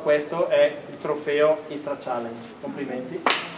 questo è il trofeo Istra Challenge. Complimenti.